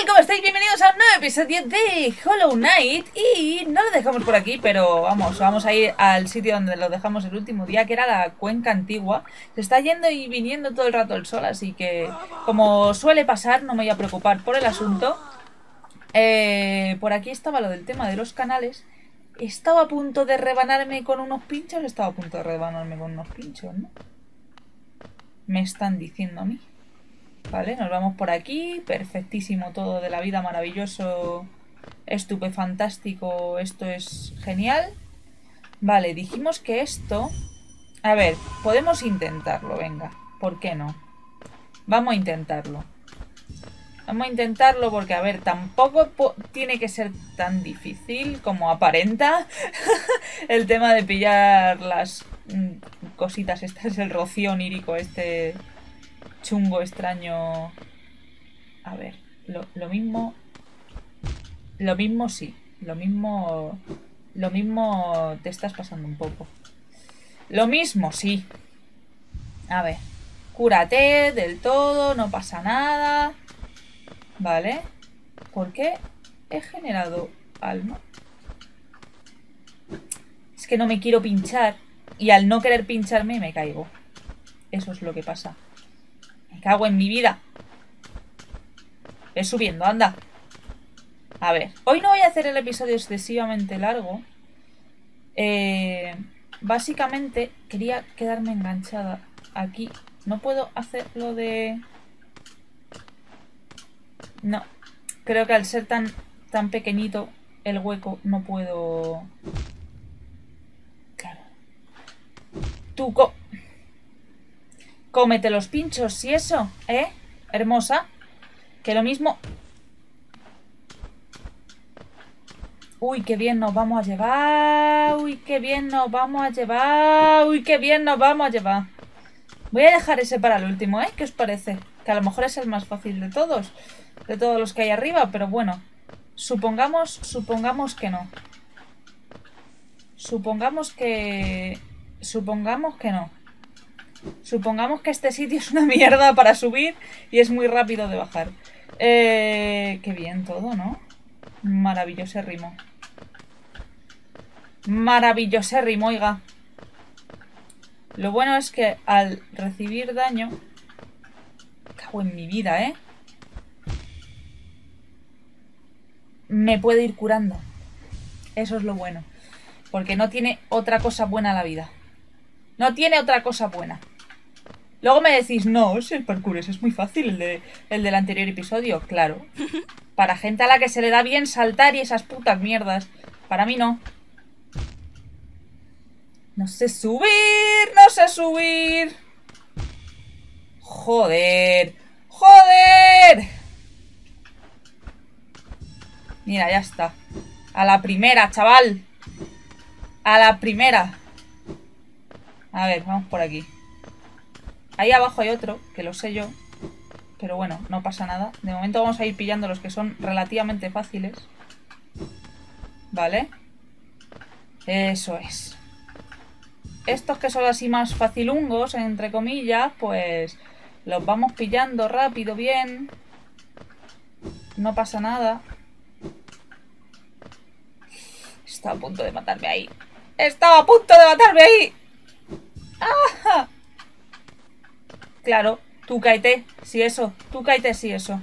tal? ¿Cómo estáis? Bienvenidos a un nuevo episodio de Hollow Knight Y no lo dejamos por aquí, pero vamos, vamos a ir al sitio donde lo dejamos el último día Que era la cuenca antigua Se está yendo y viniendo todo el rato el sol Así que, como suele pasar, no me voy a preocupar por el asunto eh, Por aquí estaba lo del tema de los canales Estaba a punto de rebanarme con unos pinchos Estaba a punto de rebanarme con unos pinchos, ¿no? Me están diciendo a mí Vale, nos vamos por aquí. Perfectísimo todo de la vida, maravilloso, estupefantástico. Esto es genial. Vale, dijimos que esto... A ver, podemos intentarlo, venga. ¿Por qué no? Vamos a intentarlo. Vamos a intentarlo porque, a ver, tampoco tiene que ser tan difícil como aparenta el tema de pillar las mm, cositas. Este es el rocío onírico, este chungo, extraño. A ver, lo, lo mismo. Lo mismo sí. Lo mismo. Lo mismo te estás pasando un poco. Lo mismo sí. A ver. Cúrate del todo, no pasa nada. Vale. ¿Por qué he generado alma? Es que no me quiero pinchar. Y al no querer pincharme me caigo. Eso es lo que pasa. Me cago en mi vida. Es subiendo, anda. A ver, hoy no voy a hacer el episodio excesivamente largo. Eh, básicamente quería quedarme enganchada aquí. No puedo hacer lo de... No. Creo que al ser tan, tan pequeñito el hueco no puedo... Claro. Tuco. Cómete los pinchos y eso, ¿eh? Hermosa. Que lo mismo... Uy, qué bien nos vamos a llevar. Uy, qué bien nos vamos a llevar. Uy, qué bien nos vamos a llevar. Voy a dejar ese para el último, ¿eh? ¿Qué os parece? Que a lo mejor es el más fácil de todos. De todos los que hay arriba, pero bueno. Supongamos, supongamos que no. Supongamos que... Supongamos que no. Supongamos que este sitio es una mierda para subir y es muy rápido de bajar. Eh, qué bien todo, ¿no? Maravilloso rimo. Maravilloso rimo, oiga. Lo bueno es que al recibir daño... Cago en mi vida, ¿eh? Me puede ir curando. Eso es lo bueno. Porque no tiene otra cosa buena la vida. No tiene otra cosa buena. Luego me decís, no, el parkour es muy fácil, el, de, el del anterior episodio. Claro. Para gente a la que se le da bien saltar y esas putas mierdas. Para mí no. No sé subir, no sé subir. Joder. Joder. Mira, ya está. A la primera, chaval. A la primera. A ver, vamos por aquí. Ahí abajo hay otro, que lo sé yo. Pero bueno, no pasa nada. De momento vamos a ir pillando los que son relativamente fáciles. ¿Vale? Eso es. Estos que son así más facilungos, entre comillas, pues los vamos pillando rápido, bien. No pasa nada. Estaba a punto de matarme ahí. Estaba a punto de matarme ahí. ¡Ah! Claro, tú caete, si eso. Tú caete, si eso.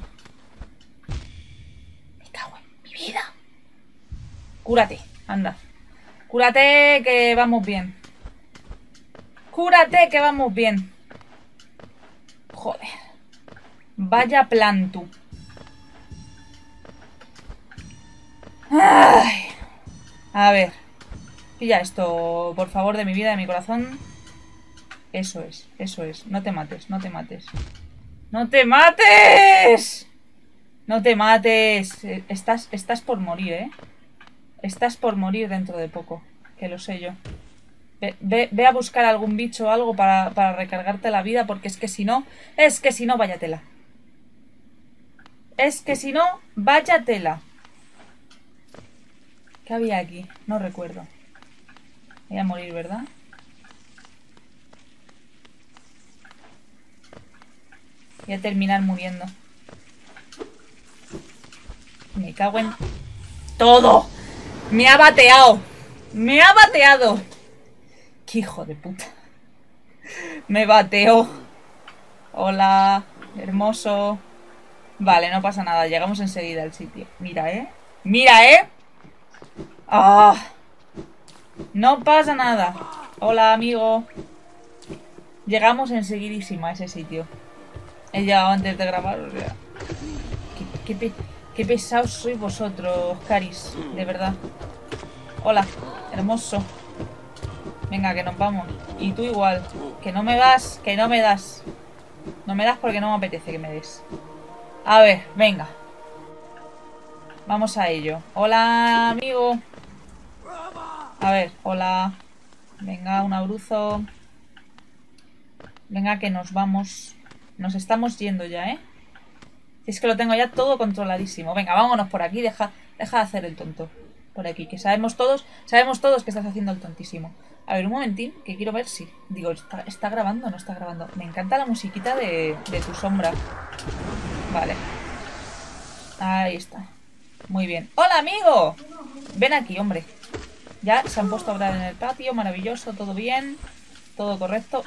Me cago en mi vida. Cúrate, anda. Cúrate que vamos bien. Cúrate que vamos bien. Joder. Vaya plan tú. Ay. A ver. Pilla esto, por favor, de mi vida, de mi corazón. Eso es, eso es. No te mates, no te mates. ¡No te mates! No te mates. Eh, estás, estás por morir, ¿eh? Estás por morir dentro de poco. Que lo sé yo. Ve, ve, a buscar algún bicho o algo para, para, recargarte la vida, porque es que si no, es que si no, vaya tela. Es que si no, vaya tela. ¿Qué había aquí? No recuerdo. Voy a morir, ¿verdad? Voy a terminar muriendo. Me cago en... ¡Todo! ¡Me ha bateado! ¡Me ha bateado! ¡Qué hijo de puta! Me bateó. Hola, hermoso. Vale, no pasa nada. Llegamos enseguida al sitio. Mira, ¿eh? ¡Mira, eh! ¡Ah! No pasa nada. Hola, amigo. Llegamos enseguidísima a ese sitio. He llegado antes de grabar, o sea... Qué, pesados sois vosotros, Caris. De verdad. Hola, hermoso. Venga, que nos vamos. Y tú igual. Que no me das, que no me das. No me das porque no me apetece que me des. A ver, venga. Vamos a ello. Hola, amigo. A ver, hola. Venga, un abruzo. Venga, que nos vamos. Nos estamos yendo ya, ¿eh? Es que lo tengo ya todo controladísimo. Venga, vámonos por aquí. Deja, deja de hacer el tonto. Por aquí, que sabemos todos, sabemos todos que estás haciendo el tontísimo. A ver, un momentín, que quiero ver si... Digo, ¿está, grabando o no está grabando? Me encanta la musiquita de, de tu sombra. Vale. Ahí está. Muy bien. ¡Hola, amigo! Ven aquí, hombre. Ya se han puesto a hablar en el patio, maravilloso, todo bien, todo correcto.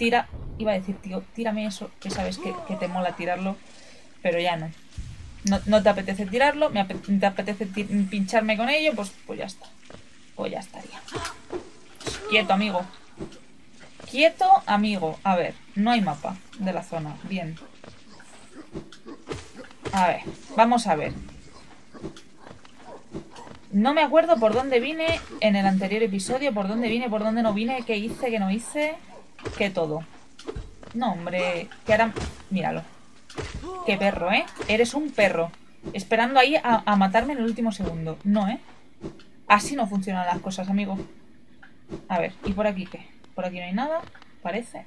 Tira, iba a decir, tío, tírame eso, que sabes que, te mola tirarlo, pero ya no. No, te apetece tirarlo, me te apetece pincharme con ello, pues, pues ya está. Pues ya estaría. Quieto, amigo. Quieto, amigo. A ver, no hay mapa de la zona. Bien. A ver, vamos a ver. No me acuerdo por dónde vine en el anterior episodio, por dónde vine, por dónde no vine, qué hice, qué no hice, qué todo. No, hombre, que ahora... Míralo. Qué perro, ¿eh? Eres un perro. Esperando ahí a, matarme en el último segundo. No, ¿eh? Así no funcionan las cosas, amigo. A ver, ¿y por aquí qué? Por aquí no hay nada, parece.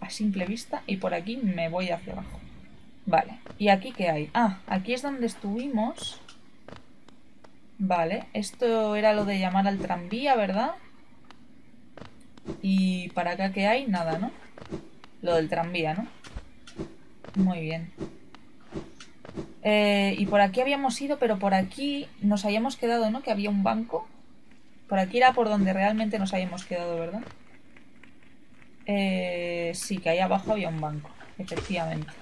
A simple vista. Y por aquí me voy hacia abajo. Vale. ¿Y aquí qué hay? Ah, aquí es donde estuvimos... Vale, esto era lo de llamar al tranvía, ¿verdad? Y para acá que hay, nada, ¿no? Lo del tranvía, ¿no? Muy bien. Eh, y por aquí habíamos ido, pero por aquí nos habíamos quedado, ¿no? Que había un banco. Por aquí era por donde realmente nos habíamos quedado, ¿verdad? Eh, sí, que ahí abajo había un banco, efectivamente.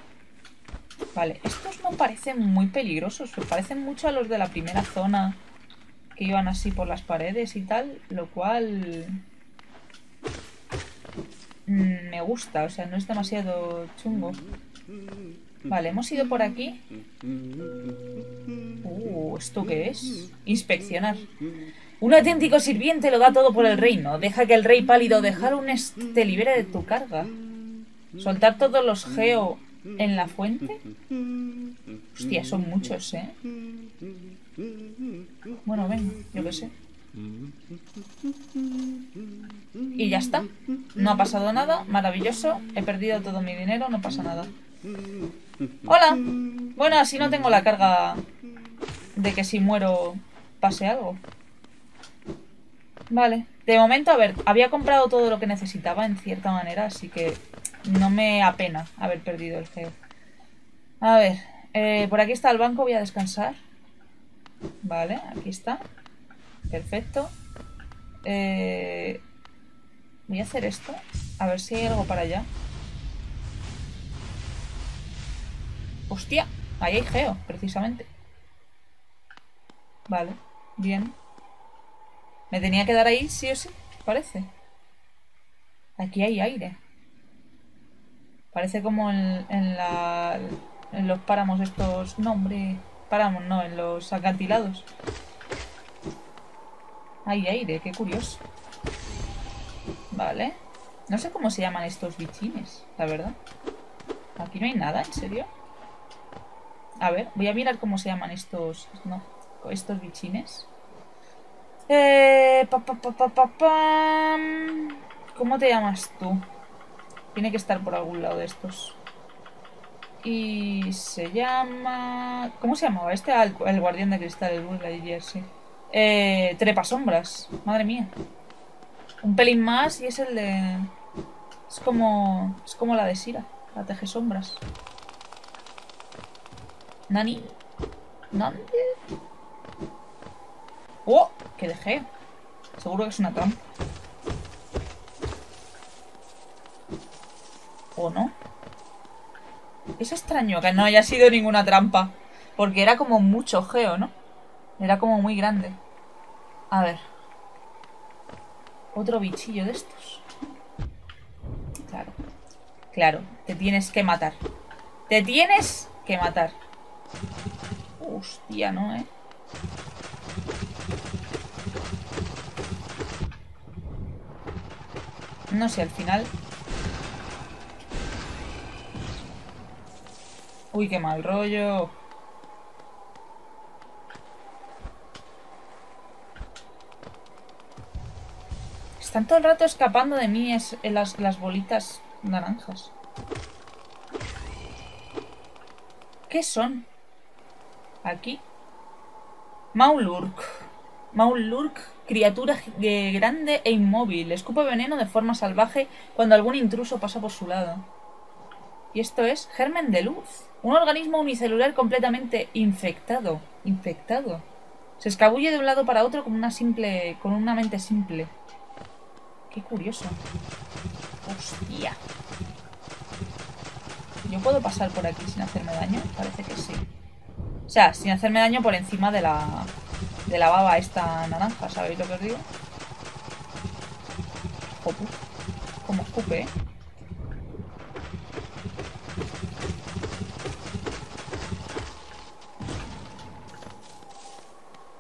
Vale, estos no parecen muy peligrosos, parecen mucho a los de la primera zona que iban así por las paredes y tal, lo cual mm, me gusta, o sea, no es demasiado chungo. Vale, hemos ido por aquí. Uh, ¿esto qué es? Inspeccionar. Un auténtico sirviente lo da todo por el reino. Deja que el rey pálido dejar un te libere de tu carga. Soltar todos los geo en la fuente. Hostia, son muchos, ¿eh? Bueno, ven, yo qué sé. Y ya está. No ha pasado nada. Maravilloso. He perdido todo mi dinero. No pasa nada. Hola. Bueno, así no tengo la carga de que si muero pase algo. Vale. De momento, a ver, había comprado todo lo que necesitaba en cierta manera, así que no me apena haber perdido el geo. A ver, eh, por aquí está el banco, voy a descansar. Vale, aquí está. Perfecto. Eh, voy a hacer esto. A ver si hay algo para allá. ¡Hostia! Ahí hay geo, precisamente. Vale, bien. Me tenía que dar ahí sí o sí, parece. Aquí hay aire. Parece como en, en, la, en los páramos estos... No, hombre... Páramos, no, en los acantilados. Hay aire, qué curioso. Vale. No sé cómo se llaman estos bichines, la verdad. Aquí no hay nada, ¿en serio? A ver, voy a mirar cómo se llaman estos... No, estos bichines. Eh, pa, pa, pa, ¿Cómo te llamas tú? Tiene que estar por algún lado de estos. Y se llama... ¿Cómo se llamaba? Este el, guardián de cristal, el Bull Lightyear, sí. Eh, trepa sombras. Madre mía. Un pelín más y es el de... Es como... Es como la de Sira. La teje sombras. Nani. ¿Dónde? ¡Oh! ¿Qué dejé? Seguro que es una trampa. ¿O no? Es extraño que no haya sido ninguna trampa. Porque era como mucho geo, ¿no? Era como muy grande. A ver. Otro bichillo de estos. Claro. Claro, te tienes que matar. Te tienes que matar. Hostia, ¿no, eh? No sé, al final... Uy, qué mal rollo. Están todo el rato escapando de mí es, las, las bolitas naranjas. ¿Qué son? Aquí. Maulurk. Maulurk, criatura grande e inmóvil. Escupe veneno de forma salvaje cuando algún intruso pasa por su lado. Y esto es germen de luz. Un organismo unicelular completamente infectado. Infectado. Se escabulle de un lado para otro con una simple. con una mente simple. Qué curioso. Hostia. ¿Yo puedo pasar por aquí sin hacerme daño? Parece que sí. O sea, sin hacerme daño por encima de la, de la baba esta naranja, ¿sabéis lo que os digo? Joder, como escupe, ¿eh?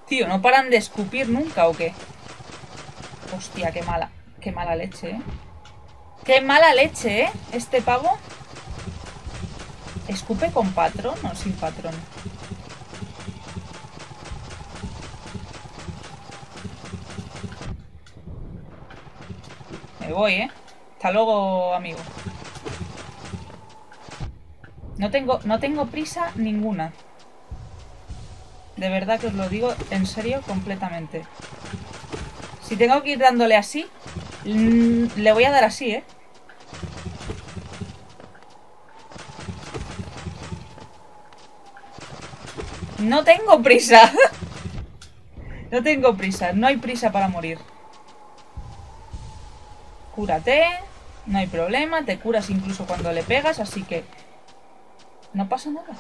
Tío, ¿no paran de escupir nunca o qué? Hostia, qué mala. Qué mala leche, ¿eh? Qué mala leche, ¿eh? Este pavo. ¿Escupe con patrón o sin patrón? Me voy, ¿eh? Hasta luego, amigo. No tengo, no tengo prisa ninguna. De verdad que os lo digo en serio completamente. Si tengo que ir dándole así, mm, le voy a dar así, ¿eh? No tengo prisa. no tengo prisa. No hay prisa para morir. Cúrate. No hay problema. Te curas incluso cuando le pegas, así que... No pasa nada.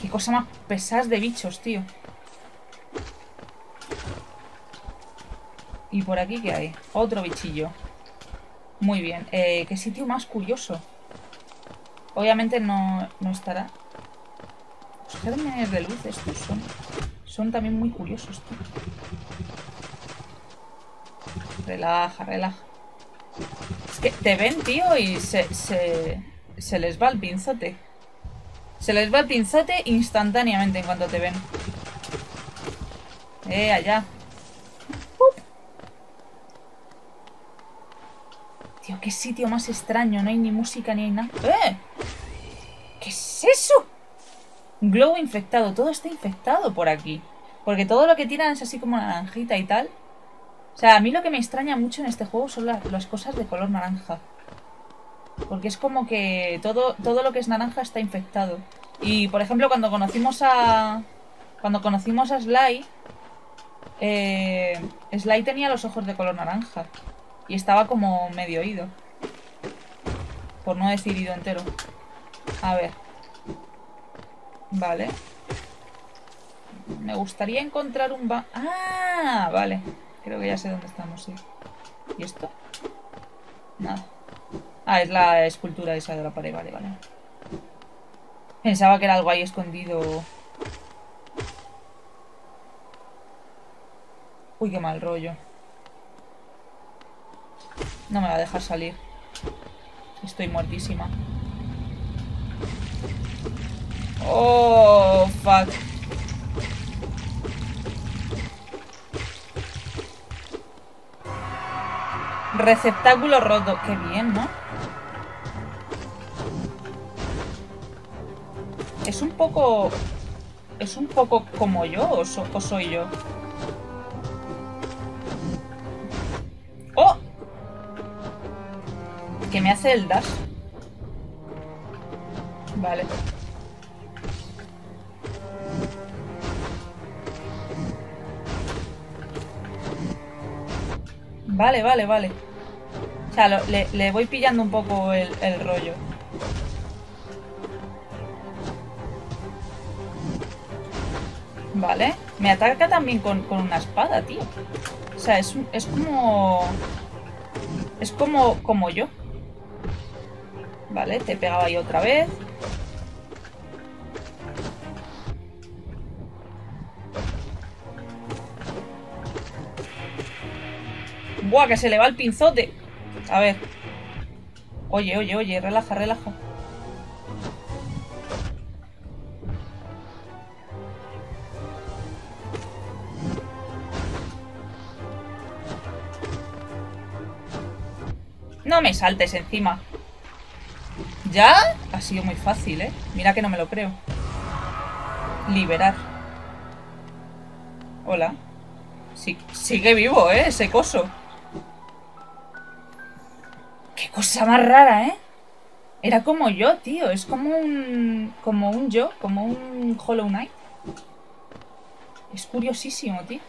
Qué cosa más pesada de bichos, tío. ¿Y por aquí qué hay? Otro bichillo. Muy bien. Eh, qué sitio más curioso. Obviamente no, no estará. Los gérmenes de luz estos son, son también muy curiosos, tío. Relaja, relaja. Es que te ven, tío, y se, se, se les va el pinzote. Se les va el pinzote instantáneamente en cuanto te ven. Eh, allá. Tío, qué sitio más extraño. No hay ni música ni hay nada. ¡Eh! ¿Qué es eso? Globo infectado. Todo está infectado por aquí. Porque todo lo que tiran es así como naranjita y tal. O sea, a mí lo que me extraña mucho en este juego son las cosas de color naranja. Porque es como que todo, todo lo que es naranja está infectado. Y, por ejemplo, cuando conocimos a... Cuando conocimos a Sly... Eh, Sly tenía los ojos de color naranja. Y estaba como medio ido. Por no decir ido entero. A ver. Vale. Me gustaría encontrar un ba... ¡Ah! Vale. Creo que ya sé dónde estamos, sí. ¿Y esto? Nada. Ah, es la escultura esa de la pared. Vale, vale. Pensaba que era algo ahí escondido. Uy, qué mal rollo. No me va a dejar salir. Estoy muertísima. Oh, fuck. Receptáculo roto. Qué bien, ¿no? Es un poco... ¿Es un poco como yo o, o soy yo? Me hace el dash. Vale. Vale, vale, vale. O sea, le, voy pillando un poco el, rollo. Vale. Me ataca también con, con una espada, tío. O sea, es, es como... Es como, como yo. Vale, te pegaba ahí otra vez. Buah, que se le va el pinzote. A ver. Oye, oye, oye, relaja, relaja. No me saltes encima. ¿Ya? Ha sido muy fácil, ¿eh? Mira que no me lo creo. Liberar. Hola. Sí, sigue vivo, ¿eh? Ese coso. Qué cosa más rara, ¿eh? Era como yo, tío. Es como un... Como un yo. Como un Hollow Knight. Es curiosísimo, tío.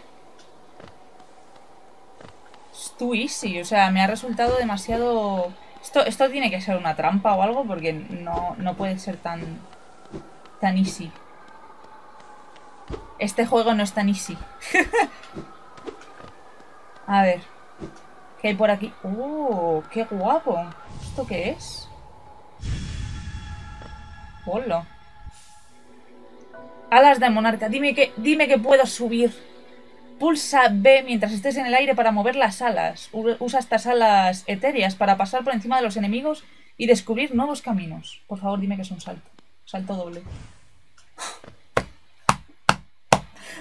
Es too easy. O sea, me ha resultado demasiado... Esto, esto tiene que ser una trampa o algo porque no, no puede ser tan... Tan easy. Este juego no es tan easy. A ver. ¿Qué hay por aquí? ¡Oh! ¡Qué guapo! ¿Esto qué es? Hola. Alas de monarca. Dime que, dime que puedo subir. Pulsa B mientras estés en el aire para mover las alas. Usa estas alas etéreas para pasar por encima de los enemigos y descubrir nuevos caminos. Por favor, dime que es un salto. Salto doble.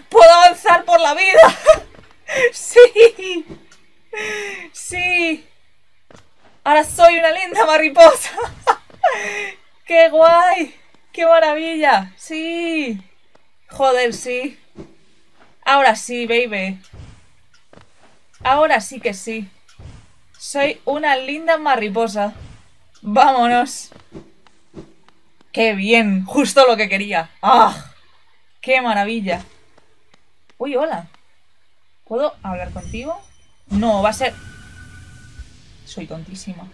¡Puedo avanzar por la vida! ¡Sí! ¡Sí! Ahora soy una linda mariposa. ¡Qué guay! ¡Qué maravilla! ¡Sí! Joder, sí. Ahora sí, baby. Ahora sí que sí. Soy una linda mariposa. Vámonos. ¡Qué bien! Justo lo que quería. ¡Ah! ¡Qué maravilla! Uy, hola. ¿Puedo hablar contigo? No, va a ser... Soy tontísima.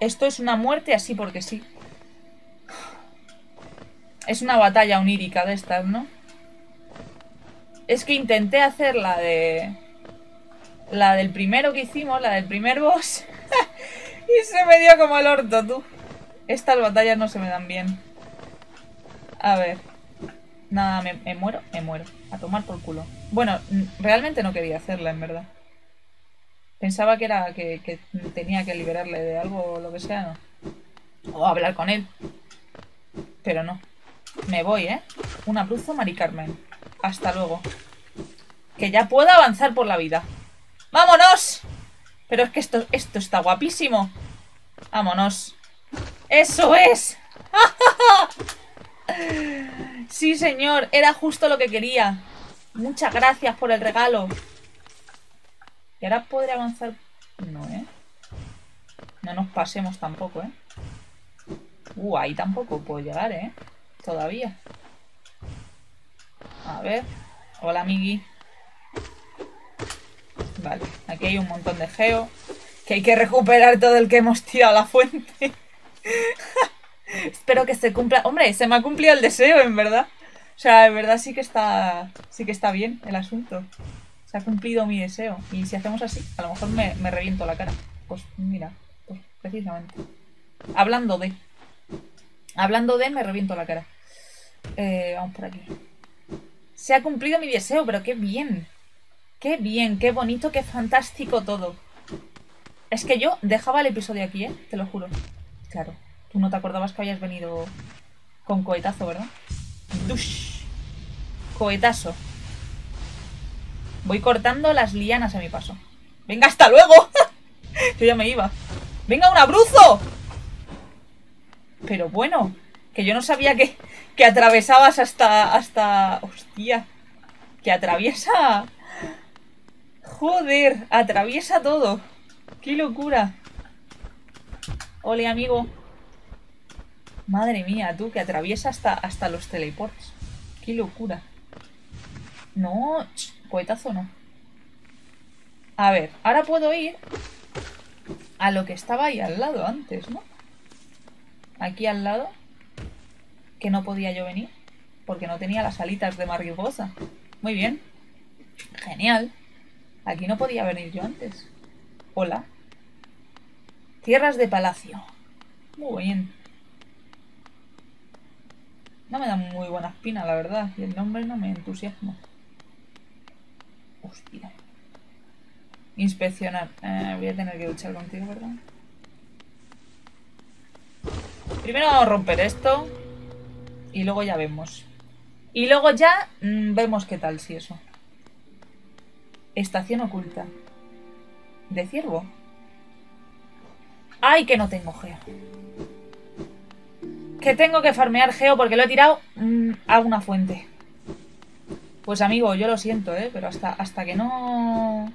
Esto es una muerte así porque sí. Es una batalla onírica de estas, ¿no? Es que intenté hacer la de... La del primero que hicimos, la del primer boss. y se me dio como el orto, tú. Estas batallas no se me dan bien. A ver. Nada, me, muero, me muero. A tomar por culo. Bueno, realmente no quería hacerla, en verdad. Pensaba que era que, que tenía que liberarle de algo o lo que sea, ¿no? O hablar con él. Pero no. Me voy, ¿eh? Un abruzo, Mari Carmen. Hasta luego. Que ya pueda avanzar por la vida. ¡Vámonos! Pero es que esto, esto está guapísimo. Vámonos. ¡Eso es! Sí, señor, era justo lo que quería. Muchas gracias por el regalo. Y ahora podré avanzar. No, ¿eh? No nos pasemos tampoco, ¿eh? Uh, ahí tampoco puedo llegar, ¿eh? Todavía. A ver. Hola, amigui. Vale, aquí hay un montón de geo. Que hay que recuperar todo el que hemos tirado a la fuente. Espero que se cumpla. Hombre, se me ha cumplido el deseo, en verdad. O sea, en verdad sí que está. Sí que está bien el asunto. Se ha cumplido mi deseo. Y si hacemos así, a lo mejor me, me reviento la cara. Pues mira, pues precisamente. Hablando de. Hablando de, me reviento la cara. Eh, vamos por aquí. Se ha cumplido mi deseo, pero qué bien. Qué bien, qué bonito, qué fantástico todo. Es que yo dejaba el episodio aquí, ¿eh? Te lo juro. Claro. Tú no te acordabas que habías venido con cohetazo, ¿verdad? Dush. Cohetazo. Voy cortando las lianas a mi paso. ¡Venga, hasta luego! Yo ya me iba. ¡Venga, un abruzo! Pero bueno, que yo no sabía que, que atravesabas hasta. hasta. Hostia. Que atraviesa. Joder, atraviesa todo. ¡Qué locura! Ole, amigo. Madre mía, tú, que atraviesa hasta, hasta los teleports. Qué locura. No, cohetazo no. A ver, ahora puedo ir a lo que estaba ahí al lado antes, ¿no? Aquí al lado. Que no podía yo venir. Porque no tenía las alitas de mariposa. Muy bien. Genial. Aquí no podía venir yo antes. Hola. Tierras de palacio. Muy bien. No me da muy buena espina, la verdad. Y el nombre no me entusiasma. Hostia. Inspeccionar. Eh, voy a tener que luchar contigo, ¿verdad? Primero vamos a romper esto. Y luego ya vemos. Y luego ya mm, vemos qué tal si eso. Estación oculta. ¿De ciervo? ¡Ay, que no tengo geo! Que tengo que farmear geo porque lo he tirado mm, a una fuente. Pues amigo, yo lo siento, ¿eh? Pero hasta, hasta que no...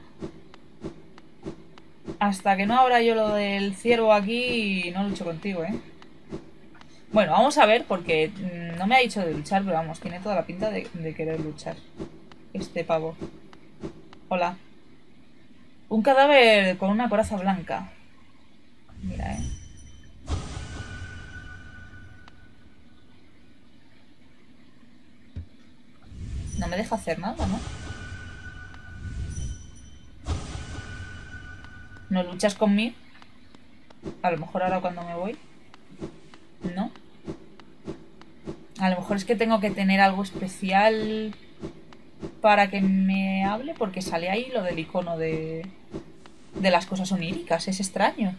Hasta que no abra yo lo del ciervo aquí, no lucho contigo, ¿eh? Bueno, vamos a ver, porque mm, no me ha dicho de luchar, pero vamos, tiene toda la pinta de, querer luchar. Este pavo. Hola. Un cadáver con una coraza blanca. Mira, ¿eh? No me deja hacer nada, ¿no? ¿No luchas conmigo? A lo mejor ahora cuando me voy. ¿No? A lo mejor es que tengo que tener algo especial para que me hable porque sale ahí lo del icono de, de las cosas oníricas. Es extraño.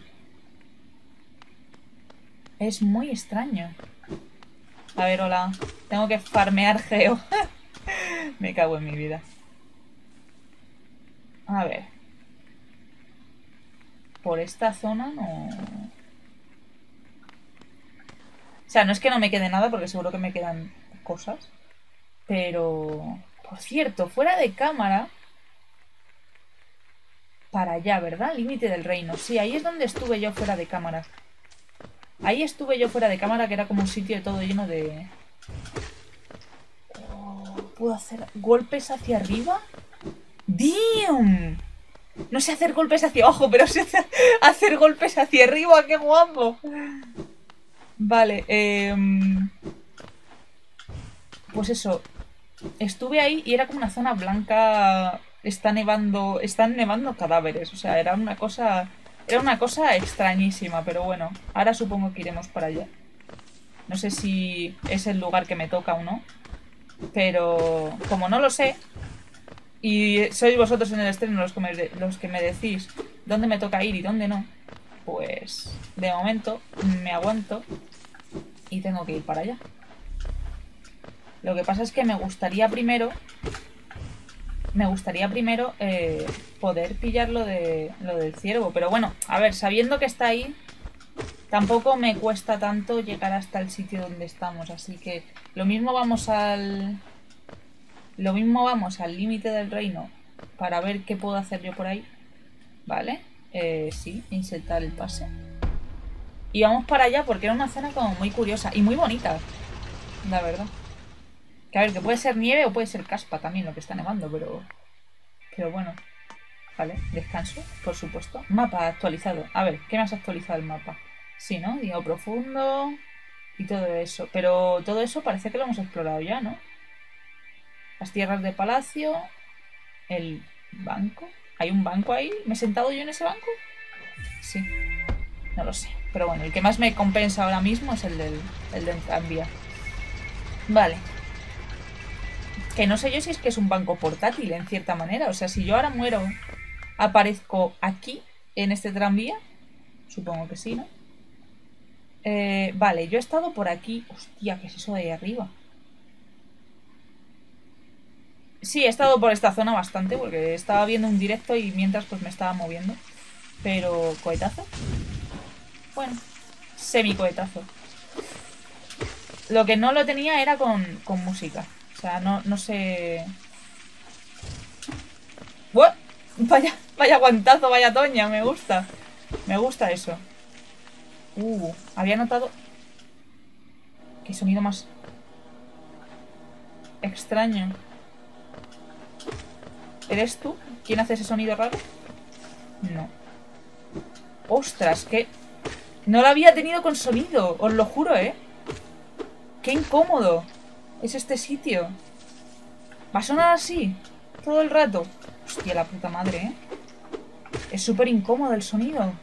Es muy extraño. A ver, hola. Tengo que farmear geo. me cago en mi vida. A ver. Por esta zona no... Sea, no es que no me quede nada porque seguro que me quedan cosas. Pero... Por cierto, fuera de cámara... Para allá, ¿verdad? Límite del reino. Sí, ahí es donde estuve yo fuera de cámara. Ahí estuve yo fuera de cámara, que era como un sitio todo lleno de... Oh, ¿Puedo hacer golpes hacia arriba? ¡Damn! No sé hacer golpes hacia abajo, pero sé hacer golpes hacia arriba. ¡Qué guapo! Vale, eh... Pues eso. Estuve ahí y era como una zona blanca. Está nevando. Están nevando cadáveres. O sea, era una cosa. Era una cosa extrañísima, pero bueno. Ahora supongo que iremos para allá. No sé si es el lugar que me toca o no. Pero como no lo sé, y sois vosotros en el estreno los que, me, los que me decís dónde me toca ir y dónde no, pues de momento me aguanto y tengo que ir para allá. Lo que pasa es que me gustaría primero, me gustaría primero eh, poder pillar lo, de, lo del ciervo. Pero bueno, a ver, sabiendo que está ahí, tampoco me cuesta tanto llegar hasta el sitio donde estamos. Así que lo mismo vamos al, lo mismo vamos al límite del reino para ver qué puedo hacer yo por ahí. ¿Vale? Eh, sí, insertar el pase. Y vamos para allá porque era una zona como muy curiosa y muy bonita. La verdad. Que a ver, que puede ser nieve o puede ser caspa también lo que está nevando, pero... Pero bueno. Vale, descanso, por supuesto. Mapa actualizado. A ver, ¿qué me has actualizado el mapa? Sí, ¿no? Digo profundo y todo eso. Pero todo eso parece que lo hemos explorado ya, ¿no? Las tierras de palacio. El banco. ¿Hay un banco ahí? ¿Me he sentado yo en ese banco? Sí. No lo sé. Pero bueno, el que más me compensa ahora mismo es el del, el del tranvía. Vale. Que no sé yo si es que es un banco portátil, en cierta manera. O sea, si yo ahora muero, aparezco aquí, en este tranvía. Supongo que sí, ¿no? Eh, vale, yo he estado por aquí. Hostia, ¿qué es eso de ahí arriba? Sí, he estado por esta zona bastante porque estaba viendo un directo y mientras pues me estaba moviendo. Pero, ¿cohetazo? Bueno, semi-cohetazo. Lo que no lo tenía era con, con música. O sea, no, no sé... Vaya, vaya guantazo, vaya toña, me gusta. Me gusta eso. Uh, había notado... Qué sonido más... Extraño. ¿Eres tú? ¿Quién hace ese sonido raro? No. Ostras, que... No lo había tenido con sonido, os lo juro, ¿eh? ¡Qué incómodo! Es este sitio. ¿Va a sonar así? Todo el rato. Hostia, la puta madre, ¿eh? Es súper incómodo el sonido.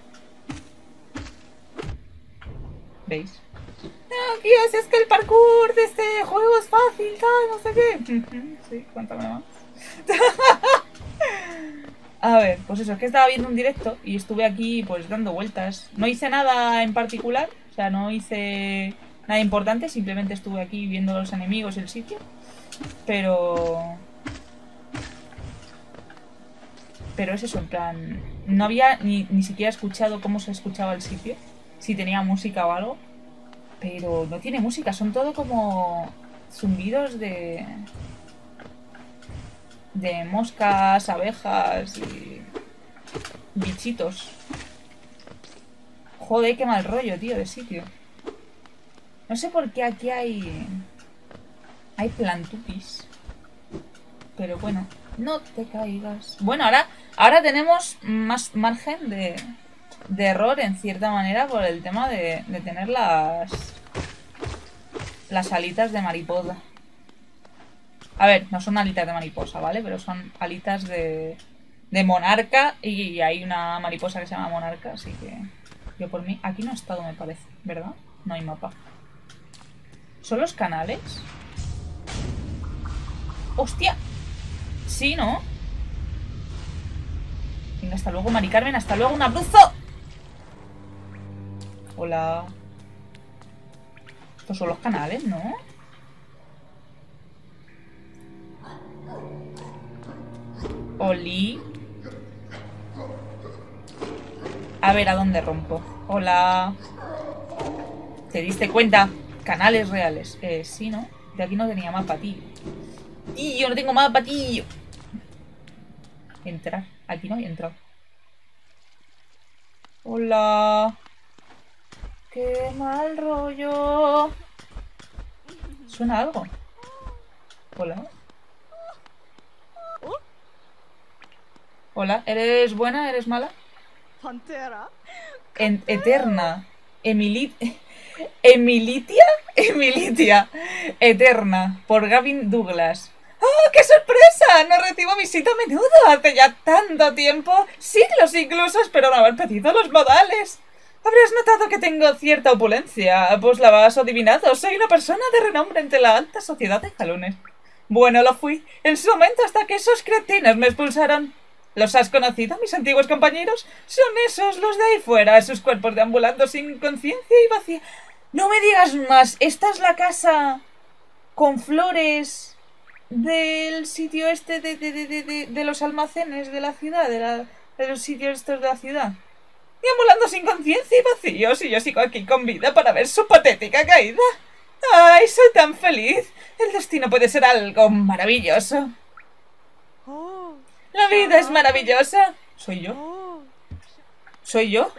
¿Veis? No, Dios, es que el parkour de este juego es fácil, tal, no sé qué. sí, cuéntame más. A ver, pues eso, es que estaba viendo un directo y estuve aquí pues dando vueltas. No hice nada en particular, o sea, no hice nada importante, simplemente estuve aquí viendo los enemigos, el sitio. Pero... Pero es eso, en plan... No había ni, ni siquiera escuchado cómo se escuchaba el sitio, si tenía música o algo. Pero no tiene música, son todo como zumbidos de de moscas, abejas y bichitos. Joder, qué mal rollo, tío, de sitio. No sé por qué aquí hay... Hay plantupis. Pero bueno, no te caigas. Bueno, ahora, ahora tenemos más margen de, de error en cierta manera por el tema de, de tener las... Las alitas de mariposa. A ver, no son alitas de mariposa, ¿vale? Pero son alitas de, de monarca y hay una mariposa que se llama monarca, así que yo por mí... Aquí no he estado, me parece, ¿verdad? No hay mapa. ¿Son los canales? ¡Hostia! Sí, ¿no? Venga, hasta luego, Mari Carmen. Hasta luego, un abrazo. Hola. Estos son los canales, ¿no? Oli. A ver, ¿a dónde rompo? Hola. ¿Te diste cuenta? Canales reales. Eh, sí, ¿no? De aquí no tenía mapa, tío. yo no tengo mapa, tío. Entrar. Aquí no he entrado. Hola. Qué mal rollo. ¿Suena algo? Hola. Hola, ¿eres buena? ¿Eres mala? Pantera. En eterna. Emilit Emilitia. Emilitia. Eterna. Por Gavin Douglas. ¡Oh, qué sorpresa! No recibo visita a menudo. Hace ya tanto tiempo. Siglos incluso. Espero no haber pedido los modales. Habrías notado que tengo cierta opulencia. Pues la vas adivinado. Soy una persona de renombre entre la alta sociedad de jalones. Bueno, lo fui. En su momento hasta que esos cretinos me expulsaron. ¿Los has conocido, mis antiguos compañeros? Son esos, los de ahí fuera, sus cuerpos deambulando sin conciencia y vacía. No me digas más, esta es la casa con flores del sitio este de, de, de, de los almacenes de la ciudad, de, la, de los sitios estos de la ciudad. Deambulando sin conciencia y vacíos, y yo sigo aquí con vida para ver su patética caída. ¡Ay, soy tan feliz! El destino puede ser algo maravilloso. Oh, La vida es maravillosa. ¿Soy yo? ¿Soy yo?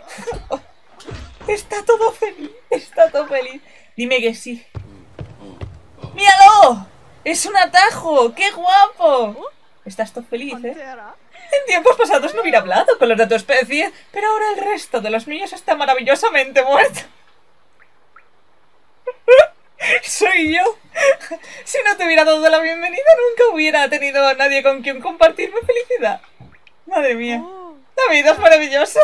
Está todo feliz. Está todo feliz. Dime que sí. ¡Míralo! ¡Es un atajo! ¡Qué guapo! Estás todo feliz, ¿eh? En tiempos pasados no hubiera hablado con los de tu especie, pero ahora el resto de los míos está maravillosamente muerto. Soy yo. Si no te hubiera dado la bienvenida, nunca hubiera tenido a nadie con quien compartir mi felicidad. Madre mía. Oh, La vida es maravillosa.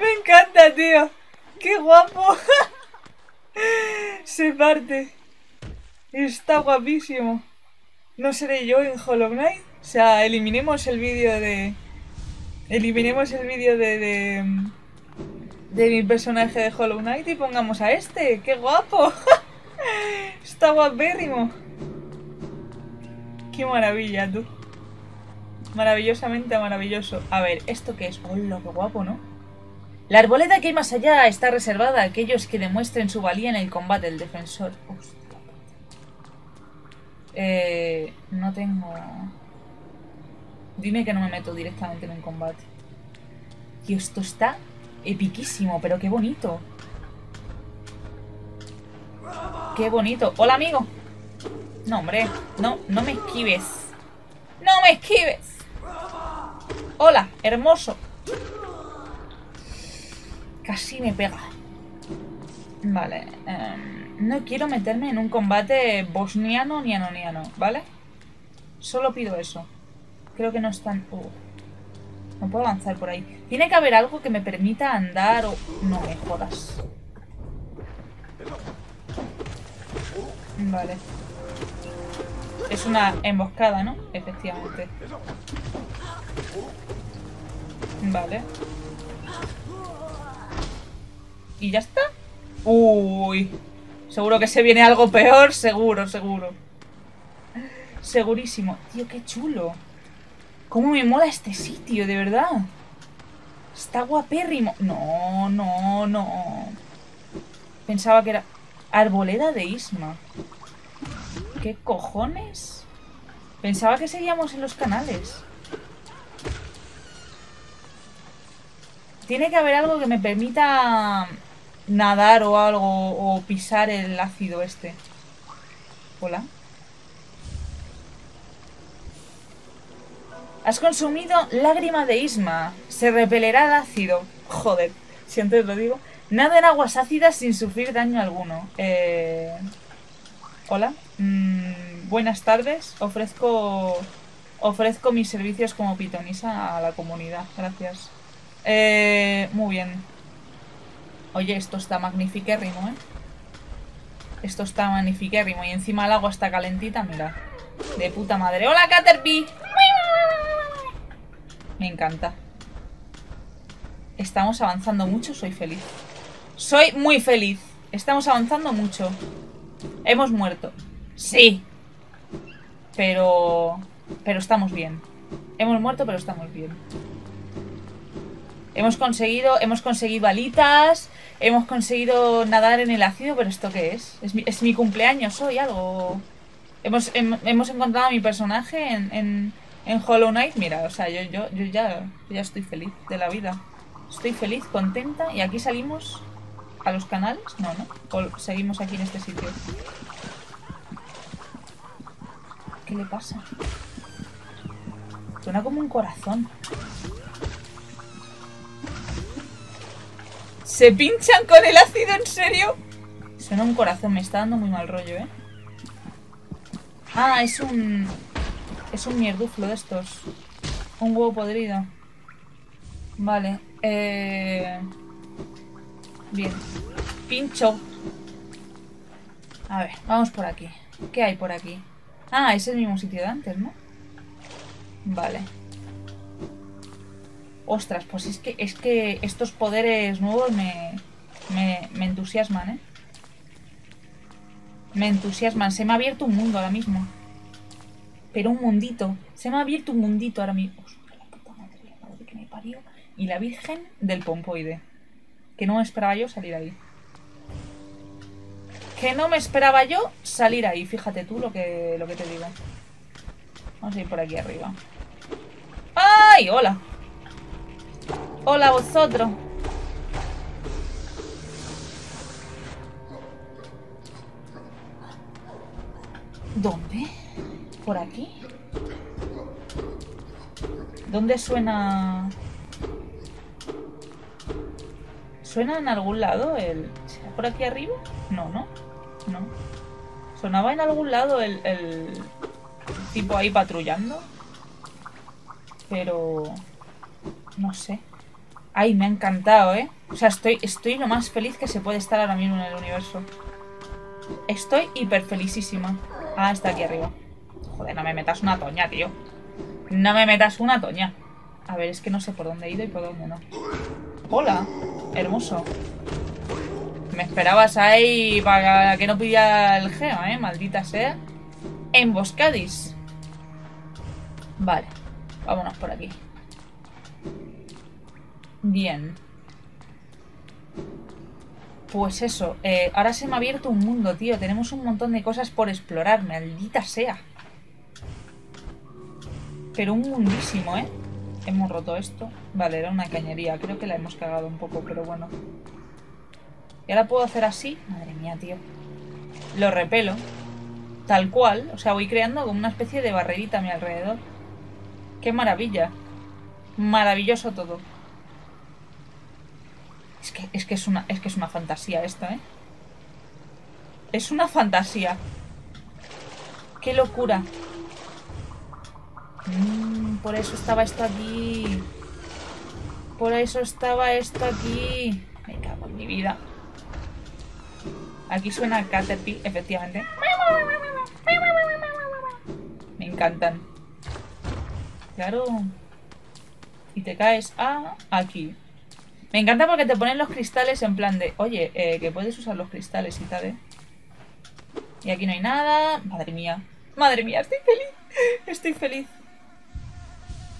Me encanta, tío. Qué guapo. Se parte. Está guapísimo. No seré yo en Hollow Knight. O sea, eliminemos el vídeo de... Eliminemos el vídeo de, de... De mi personaje de Hollow Knight y pongamos a este. ¡Qué guapo! Está guapérrimo. Qué maravilla, tú. Maravillosamente maravilloso. A ver, ¿esto qué es? ¡Hola, qué guapo, ¿no? La arboleda que hay más allá está reservada a aquellos que demuestren su valía en el combate del defensor. Hostia. Eh, no tengo... Dime que no me meto directamente en un combate. Tío, esto está epiquísimo, pero qué bonito. Qué bonito. Hola, amigo. No, hombre. No, no me esquives. ¡No me esquives! Hola, hermoso. Casi me pega. Vale. em, no quiero meterme en un combate bosniano ni anoniano, ¿vale? Solo pido eso. Creo que no están... uh, no puedo avanzar por ahí. Tiene que haber algo que me permita andar o... No me jodas. Vale. Es una emboscada, ¿no? Efectivamente. Vale. ¿Y ya está? Uy. Seguro que se viene algo peor, seguro, seguro. Segurísimo. Tío, qué chulo. Cómo me mola este sitio, de verdad. Está guapérrimo. No, no, no. Pensaba que era... Arboleda de Isma. ¿Qué cojones? Pensaba que seguíamos en los canales. Tiene que haber algo que me permita nadar o algo o pisar el ácido este. Hola. Has consumido lágrima de Isma. Se repelerá el ácido. Joder, si antes lo digo. Nada en aguas ácidas sin sufrir daño alguno. Eh... Hola. Mm, buenas tardes. Ofrezco ofrezco mis servicios como pitonisa a la comunidad. Gracias. Eh, muy bien. Oye, esto está magnifiquérrimo, ¿eh? Esto está magnifiquérrimo. Y encima el agua está calentita, mira. De puta madre. ¡Hola, Caterpie! Me encanta. Estamos avanzando mucho, soy feliz. Soy muy feliz. Estamos avanzando mucho. Hemos muerto. Sí. Pero... Pero estamos bien. Hemos muerto, pero estamos bien. Hemos conseguido... Hemos conseguido alitas. Hemos conseguido nadar en el ácido, pero ¿esto qué es? Es mi, es mi cumpleaños, soy algo... Hemos, hem- hemos encontrado a mi personaje en, en, en Hollow Knight. Mira, o sea, yo, yo, yo ya, ya estoy feliz de la vida. Estoy feliz, contenta. Y aquí salimos a los canales. No, no. Seguimos aquí en este sitio. ¿Qué le pasa? Suena como un corazón. ¿Se pinchan con el ácido en serio? Suena un corazón, me está dando muy mal rollo, ¿eh? Ah, es un... Es un mierduflo de estos. Un huevo podrido. Vale. Eh... Bien. Pincho. A ver, vamos por aquí. ¿Qué hay por aquí? Ah, es el mismo sitio de antes, ¿no? Vale. Ostras, pues es que, es que estos poderes nuevos me, me, me entusiasman, ¿eh? Me entusiasman. Se me ha abierto un mundo ahora mismo. Pero un mundito. Se me ha abierto un mundito ahora mismo. La puta madre, la madre que me parió. Y la Virgen del Pompoide. Que no esperaba yo salir ahí. Que no me esperaba yo salir ahí. Fíjate tú lo que, lo que te digo. Vamos a ir por aquí arriba. ¡Ay! Hola. Hola vosotros. ¿Dónde? ¿Por aquí? ¿Dónde suena...? ¿Suena en algún lado el... ¿Será por aquí arriba? No, ¿no? No. ¿Sonaba en algún lado el, el tipo ahí patrullando? Pero... No sé. Ay, me ha encantado, ¿eh? O sea, estoy, estoy lo más feliz que se puede estar ahora mismo en el universo. Estoy hiper felicísima. Ah, está aquí arriba. Joder, no me metas una toña, tío. No me metas una toña. A ver, es que no sé por dónde he ido y por dónde no. Hola, hermoso. Me esperabas ahí para que no pilla el geo, ¿eh? Maldita sea. Emboscadis. Vale, vámonos por aquí. Bien. Pues eso, eh, ahora se me ha abierto un mundo, tío. Tenemos un montón de cosas por explorar, maldita sea. Pero un mundísimo, ¿eh? Hemos roto esto. Vale, era una cañería. Creo que la hemos cagado un poco, pero bueno. Y ahora puedo hacer así. Madre mía, tío. Lo repelo. Tal cual. O sea, voy creando como una especie de barrerita a mi alrededor. ¡Qué maravilla! Maravilloso todo. Es que, es que es una, es que es una fantasía esto, ¿eh? Es una fantasía. ¡Qué locura! Mm, por eso estaba esto aquí. Por eso estaba esto aquí. Me cago en mi vida. Aquí suena Caterpie, efectivamente. Me encantan. Claro. Y te caes a aquí. Me encanta porque te ponen los cristales en plan de, oye, eh, que puedes usar los cristales y tal, ¿eh? Y aquí no hay nada. Madre mía. Madre mía, estoy feliz. Estoy feliz.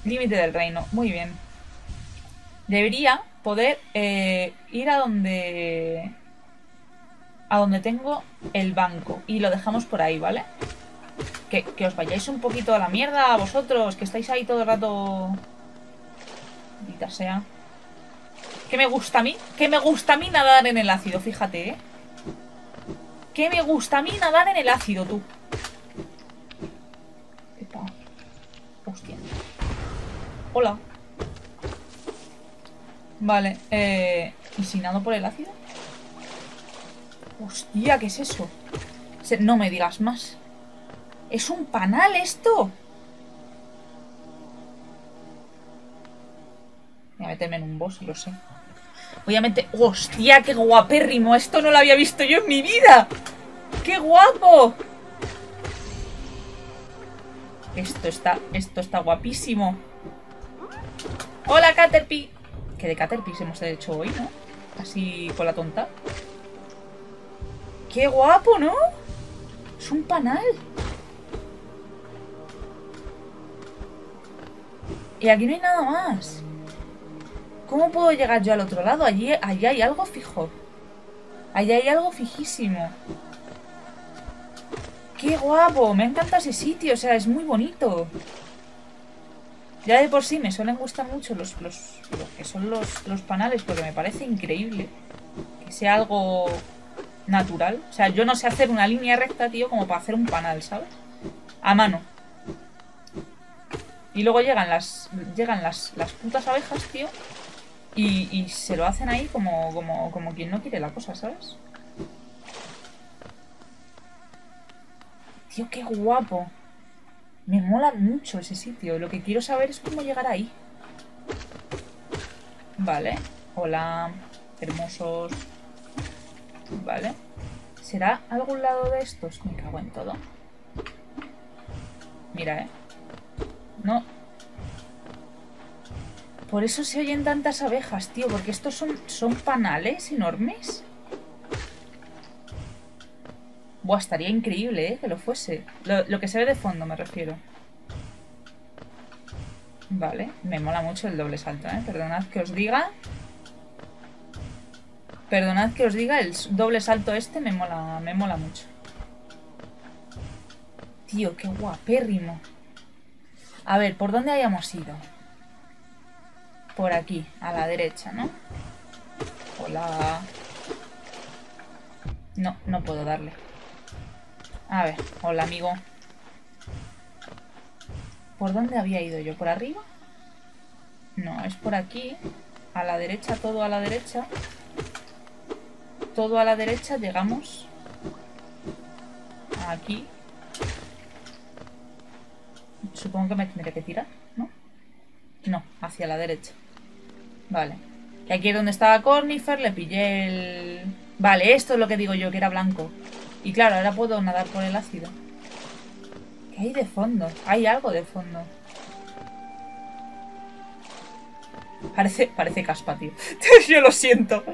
Límite del reino. Muy bien. Debería poder eh, ir a donde... A donde tengo el banco. Y lo dejamos por ahí, ¿vale? Que, que os vayáis un poquito a la mierda vosotros. Que estáis ahí todo el rato... Maldita sea. ¿Qué me gusta a mí? ¿Qué me gusta a mí nadar en el ácido? Fíjate, ¿eh? ¿Qué me gusta a mí nadar en el ácido, tú? Epa. Hostia. Hola. Vale, eh... ¿Y si nado por el ácido? Hostia, ¿qué es eso? No me digas más. ¿Es un panal esto? Voy a meterme en un boss, lo sé. Meter... ¡Hostia, qué guapérrimo! Esto no lo había visto yo en mi vida. ¡Qué guapo! Esto está... Esto está guapísimo. ¡Hola, Caterpie! Que de Caterpie hemos hecho hoy, ¿no? Así con la tonta. ¡Qué guapo, ¿no? Es un panal. Y aquí no hay nada más. ¿Cómo puedo llegar yo al otro lado? Allí, allí hay algo fijo. Allí hay algo fijísimo. ¡Qué guapo! Me encanta ese sitio, o sea, es muy bonito. Ya de por sí me suelen gustar mucho los, los, los que son los, los panales porque me parece increíble que sea algo natural. O sea, yo no sé hacer una línea recta, tío, como para hacer un panal, ¿sabes? A mano. Y luego llegan las llegan las, las putas abejas, tío, y, se lo hacen ahí como, como, como quien no quiere la cosa, ¿sabes? Tío, qué guapo. Me mola mucho ese sitio. Lo que quiero saber es cómo llegar ahí. Vale. Hola, hermosos. Vale. ¿Será algún lado de estos? Me cago en todo. Mira, ¿eh? No. Por eso se oyen tantas abejas, tío. Porque estos son, son panales enormes. Buah, estaría increíble, ¿eh? Que lo fuese. Lo, que se ve de fondo, me refiero. Vale, me mola mucho el doble salto, ¿eh? Perdonad que os diga. Perdonad que os diga, el doble salto este me mola, me mola mucho. Tío, qué guapérrimo. A ver, ¿por dónde hayamos ido? Por aquí, a la derecha, ¿no? Hola. No, no puedo darle. A ver, hola amigo. ¿Por dónde había ido yo? ¿Por arriba? No, es por aquí. A la derecha, todo a la derecha. Todo a la derecha, llegamos. Aquí. Supongo que me tendré que tirar, ¿no? Hacia la derecha. Vale. Y aquí es donde estaba Cornifer, le pillé el... Vale, esto es lo que digo yo, que era blanco. Y claro, ahora puedo nadar por el ácido. ¿Qué hay de fondo? Hay algo de fondo. Parece, parece caspa, tío. Yo lo siento.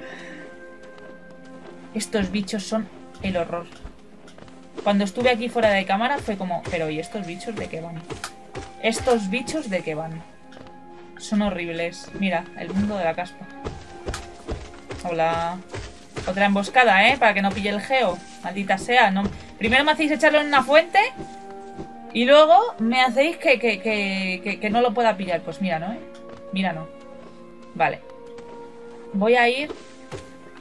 Estos bichos son el horror. Cuando estuve aquí fuera de cámara fue como, pero ¿y estos bichos de qué van? ¿Estos bichos de qué van? Son horribles. Mira, el mundo de la caspa. Hola. Otra emboscada, ¿eh? Para que no pille el geo. Maldita sea. No... Primero me hacéis echarlo en una fuente y luego me hacéis que, que, que, que, no lo pueda pillar. Pues mira, ¿no? ¿Eh? Mira, no. Vale. Voy a ir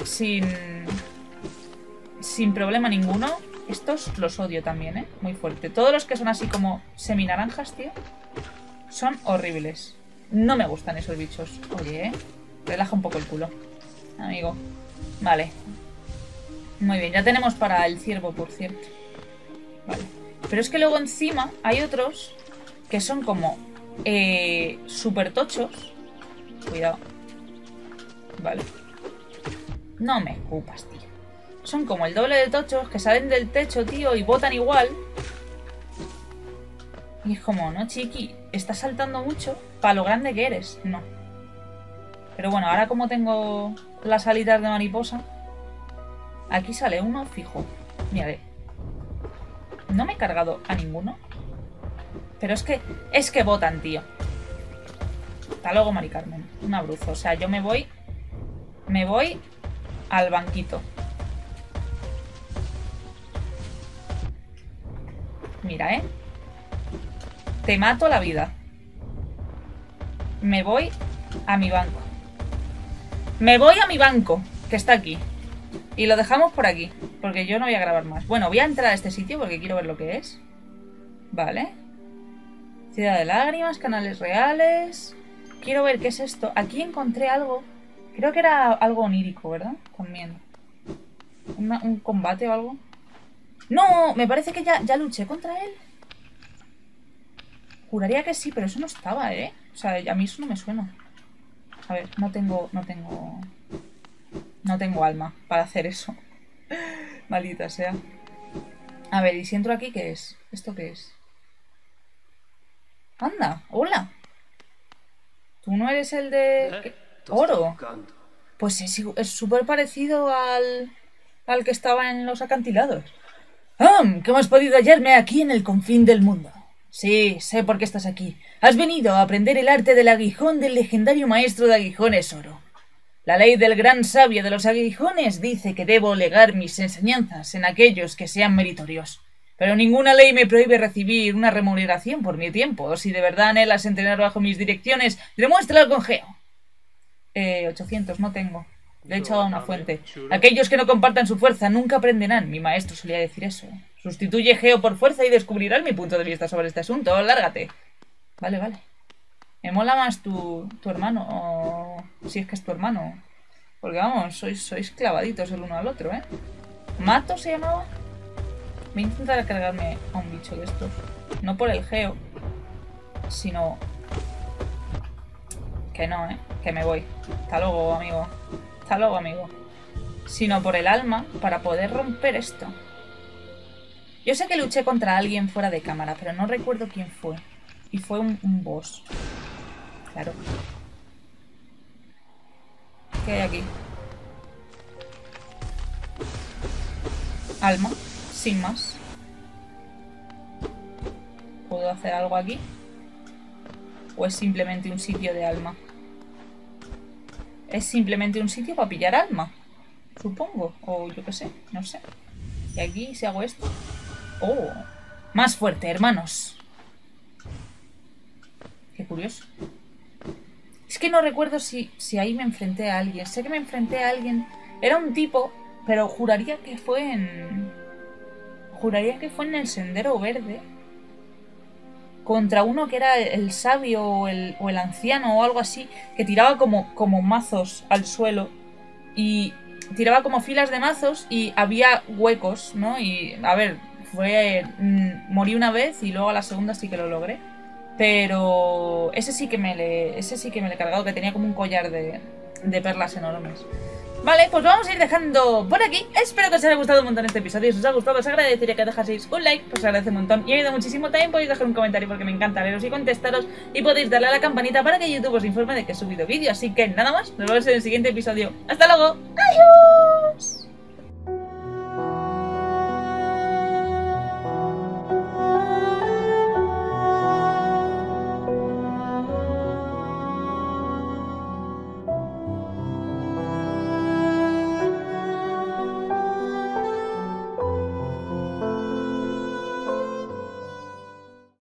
sin... Sin problema ninguno. Estos los odio también, ¿eh? Muy fuerte. Todos los que son así como seminaranjas, tío, son horribles. No me gustan esos bichos. Oye, ¿eh? Relaja un poco el culo. Amigo. Vale. Muy bien, ya tenemos para el ciervo, por cierto. Vale. Pero es que luego encima hay otros que son como eh, super tochos. Cuidado. Vale. No me escupas, tío. Son como el doble de tochos que salen del techo, tío, y botan igual. Y es como, no, chiqui, estás saltando mucho para lo grande que eres. No. Pero bueno, ahora como tengo las alitas de mariposa, aquí sale uno fijo. Mira, no me he cargado a ninguno. Pero es que, es que botan, tío. Hasta luego, Mari Carmen. Un abruzo. O sea, yo me voy, me voy al banquito. Mira, ¿eh? Te mato la vida. Me voy a mi banco. Me voy a mi banco, que está aquí. Y lo dejamos por aquí, porque yo no voy a grabar más. Bueno, voy a entrar a este sitio porque quiero ver lo que es. Vale. Ciudad de lágrimas, canales reales. Quiero ver qué es esto. Aquí encontré algo. Creo que era algo onírico, ¿verdad? También. un combate o algo. No, me parece que ya luché contra él. Juraría que sí, pero eso no estaba, ¿eh? O sea, a mí eso no me suena. A ver, no tengo... No tengo... No tengo alma para hacer eso. Maldita sea. A ver, y si entro aquí, ¿qué es? ¿Esto qué es? Anda, hola. ¿Tú no eres el de... ¿Eh? Oro. Pues es súper parecido al... Al que estaba en los acantilados. ¡Ah! ¿Cómo has podido hallarme aquí en el confín del mundo? Sí, sé por qué estás aquí. Has venido a aprender el arte del aguijón del legendario maestro de aguijones Oro. La ley del gran sabio de los aguijones dice que debo legar mis enseñanzas en aquellos que sean meritorios. Pero ninguna ley me prohíbe recibir una remuneración por mi tiempo. Si de verdad anhelas entrenar bajo mis direcciones, demuéstralo con geo. Eh, 800, no tengo. Le he echado a una fuente. Aquellos que no compartan su fuerza nunca aprenderán. Mi maestro solía decir eso. Sustituye Geo por fuerza y descubrirás mi punto de vista sobre este asunto. Lárgate. Vale, vale. Me mola más tu, tu hermano. O si es que es tu hermano. Porque vamos, sois, sois clavaditos el uno al otro, ¿eh? ¿Mato se llamaba? Voy a intentar cargarme a un bicho de estos. No por el Geo, sino... Que no, ¿eh? Que me voy. Hasta luego, amigo. Hasta luego, amigo. Sino por el alma para poder romper esto. Yo sé que luché contra alguien fuera de cámara, pero no recuerdo quién fue. Y fue un, boss. Claro. ¿Qué hay aquí? Alma, sin más. ¿Puedo hacer algo aquí? ¿O es simplemente un sitio de alma? Es simplemente un sitio para pillar alma. Supongo. O yo qué sé, no sé. Y aquí, si hago esto... ¡Oh! Más fuerte, hermanos. Qué curioso. Es que no recuerdo si, si ahí me enfrenté a alguien. Sé que me enfrenté a alguien. Era un tipo, pero juraría que fue en... Juraría que fue en el Sendero Verde contra uno que era el sabio o el, anciano o algo así, que tiraba como, como mazos al suelo y tiraba como filas de mazos y había huecos, ¿no? Y a ver, fue. Mm, morí una vez y luego a la segunda sí que lo logré. Pero ese sí que me le. Ese sí que me le he cargado, que tenía como un collar de, de perlas enormes. Vale, pues vamos a ir dejando por aquí. Espero que os haya gustado un montón este episodio. Si os ha gustado, os agradecería que dejaseis un like, pues os agradece un montón. Y ha ido muchísimo. También podéis dejar un comentario porque me encanta leeros y contestaros. Y podéis darle a la campanita para que YouTube os informe de que he subido vídeo. Así que nada más, nos vemos en el siguiente episodio. ¡Hasta luego! ¡Adiós!